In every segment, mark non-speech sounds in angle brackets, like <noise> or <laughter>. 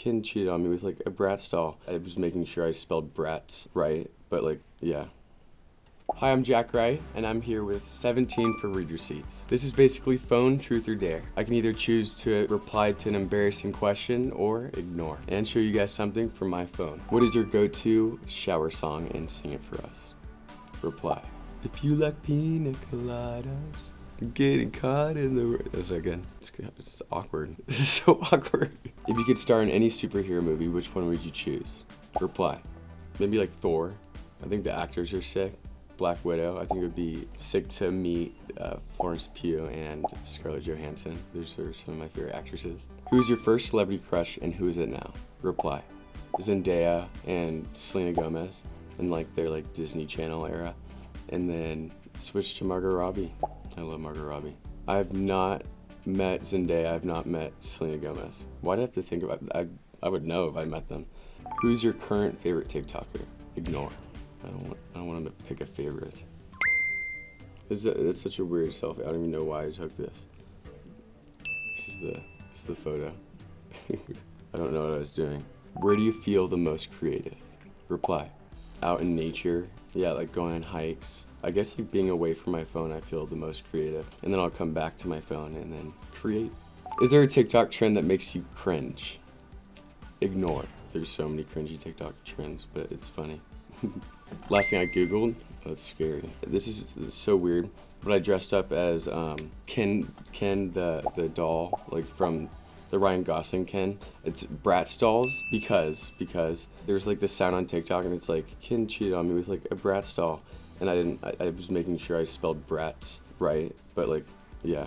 Ken cheated on me with like a Bratz doll. I was making sure I spelled Bratz right, but like, yeah. Hi, I'm Jack Wright, and I'm here with 17 for read receipts. This is basically phone truth or dare. I can either choose to reply to an embarrassing question or ignore, and show you guys something from my phone. What is your go-to shower song and sing it for us? Reply. If you like pina coladas, getting caught in the... That's again, it's, it's awkward. <laughs> This is so awkward. If you could star in any superhero movie, which one would you choose? Reply. Maybe like Thor. I think the actors are sick. Black Widow. I think it would be sick to meet uh, Florence Pugh and Scarlett Johansson. Those are some of my favorite actresses. Who's your first celebrity crush and who is it now? Reply. Zendaya and Selena Gomez in like their like Disney Channel era. And then switch to Margot Robbie. I love Margot Robbie. I have not met Zendaya. I've not met Selena Gomez. Why do I have to think about I, I would know if I met them. Who's your current favorite TikToker? Ignore. I don't want, I don't want to pick a favorite. It's, a, it's such a weird selfie. I don't even know why I took this. This is the, this is the photo. <laughs> I don't know what I was doing. Where do you feel the most creative? Reply. Out in nature. Yeah, like going on hikes. I guess like being away from my phone, I feel the most creative. And then I'll come back to my phone and then create. Is there a TikTok trend that makes you cringe? Ignore. There's so many cringy TikTok trends, but it's funny. <laughs> Last thing I googled, that's scary. This is, this is so weird, but I dressed up as um, Ken, Ken the the doll, like from the Ryan Gosling Ken. It's Bratz dolls because because there's like this sound on TikTok and it's like Ken cheated on me with like a Bratz doll, and I didn't. I, I was making sure I spelled Bratz right, but like yeah.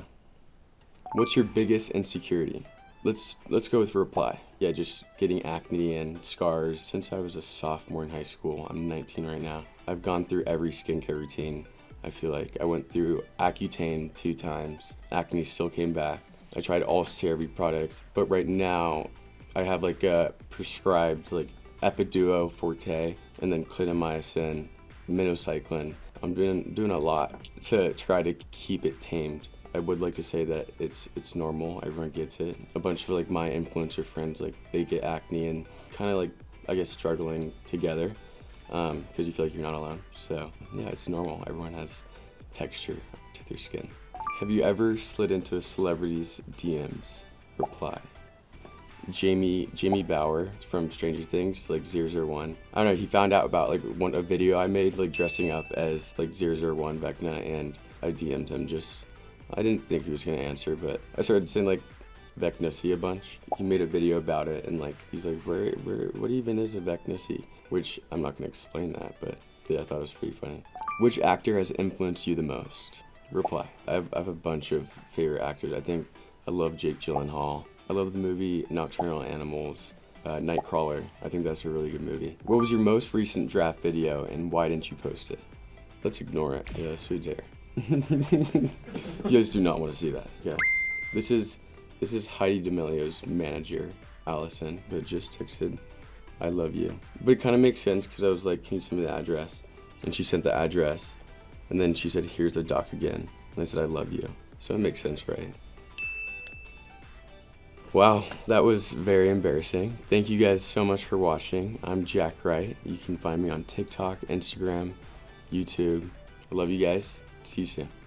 What's your biggest insecurity? Let's let's go with reply. Yeah, just getting acne and scars since I was a sophomore in high school. I'm 19 right now. I've gone through every skincare routine. I feel like I went through Accutane two times. Acne still came back. I tried all CeraVe products, but right now I have like a prescribed like Epiduo Forte and then clindamycin, minocycline. I'm doing doing a lot to try to keep it tamed. I would like to say that it's it's normal. Everyone gets it. A bunch of like my influencer friends like they get acne and kind of like I guess struggling together because um, you feel like you're not alone. So yeah, it's normal. Everyone has texture to their skin. Have you ever slid into a celebrity's DMs? Reply. Jamie Jamie Bower from Stranger Things, like 001. I don't know, he found out about like one a video I made like dressing up as like 001 Vecna and I DM'd him just I didn't think he was gonna answer, but I started saying like Vecnussi a bunch. He made a video about it and like he's like, where, where, what even is a Vecnussi? Which I'm not gonna explain that, but yeah, I thought it was pretty funny. Which actor has influenced you the most? Reply. I have, I have a bunch of favorite actors. I think I love Jake Gyllenhaal. I love the movie Nocturnal Animals. Uh, Nightcrawler. I think that's a really good movie. What was your most recent draft video and why didn't you post it? Let's ignore it. Yeah, sweet dare. <laughs> you guys do not want to see that. Yeah. This is this is Heidi D'Amelio's manager, Allison, that just texted, I love you. But it kind of makes sense because I was like, can you send me the address? And she sent the address. And then she said, here's the doc again. And I said, I love you. So it makes sense, right? Wow, that was very embarrassing. Thank you guys so much for watching. I'm Jack Wright. You can find me on TikTok, Instagram, YouTube. I love you guys. See you soon.